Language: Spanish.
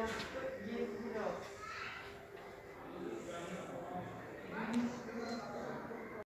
Gracias.